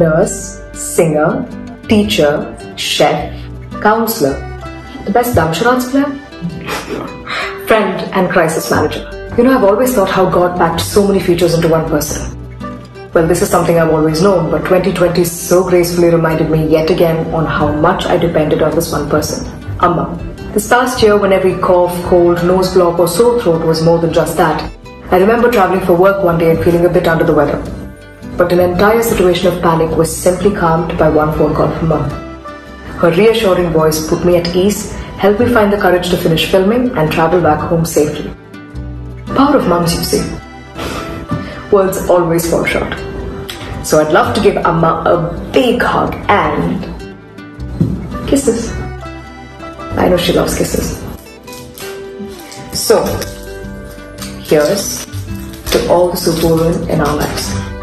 nurse, singer, teacher, chef, counselor, the best dumb charades player, friend and crisis manager. You know, I've always thought how God packed so many features into one person. Well, this is something I've always known, but 2020 so gracefully reminded me yet again on how much I depended on this one person, Amma. This past year, when every cough, cold, nose block, or sore throat was more than just that, I remember traveling for work one day and feeling a bit under the weather. But an entire situation of panic was simply calmed by one phone call from Mum. Her reassuring voice put me at ease, helped me find the courage to finish filming and travel back home safely. Power of mums, you see words always fall short. So I'd love to give Amma a big hug and kisses. I know she loves kisses. So, here's to all the superwomen in our lives.